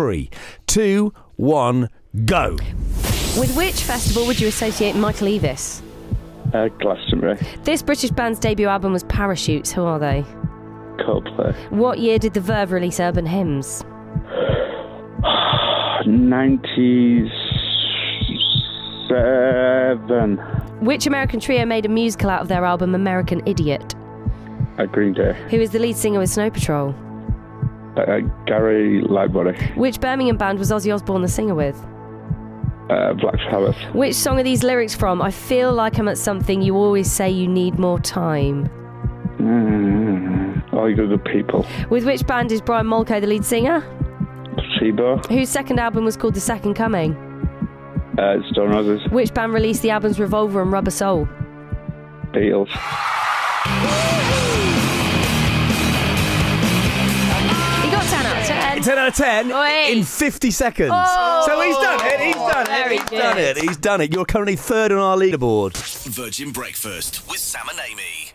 three, two, one, go. With which festival would you associate Michael Eavis? Uh, Glastonbury. This British band's debut album was Parachutes. Who are they? Coldplay. What year did the Verve release Urban Hymns? 97. Which American trio made a musical out of their album American Idiot? Uh, Green Day. Who is the lead singer with Snow Patrol? Uh, Gary Lightbody. Which Birmingham band was Ozzy Osbourne the singer with? Uh, Black Sabbath. Which song are these lyrics from? I feel like I'm at something you always say you need more time. Mm, all good people. With which band is Brian Molko the lead singer? Placebo. Whose second album was called The Second Coming? Uh, Stone Roses. Which band released the albums Revolver and Rubber Soul? Beatles. 10 out of 10. 10 out of 10 Oi. in 50 seconds. Oh, so he's done it. He's done very it. He's done it. He's done it. You're currently third on our leaderboard. Virgin Breakfast with Sam and Amy.